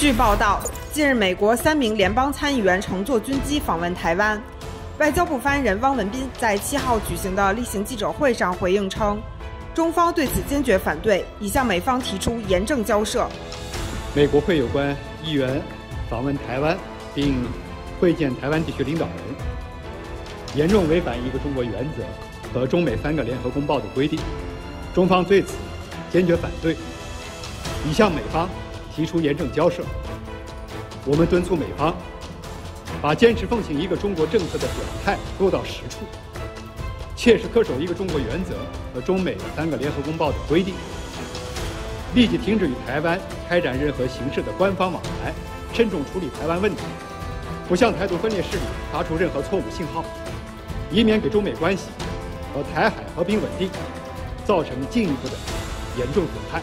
据报道，近日美国三名联邦参议员乘坐军机访问台湾。外交部发言人汪文斌在七号举行的例行记者会上回应称，中方对此坚决反对，已向美方提出严正交涉。美国会有关议员访问台湾并会见台湾地区领导人，严重违反一个中国原则和中美三个联合公报的规定，中方对此坚决反对，已向美方提出严正交涉。我们敦促美方。把坚持奉行一个中国政策的表态落到实处，切实恪守一个中国原则和中美三个联合公报的规定，立即停止与台湾开展任何形式的官方往来，慎重处理台湾问题，不向台独分裂势力发出任何错误信号，以免给中美关系和台海和平稳定造成进一步的严重损害。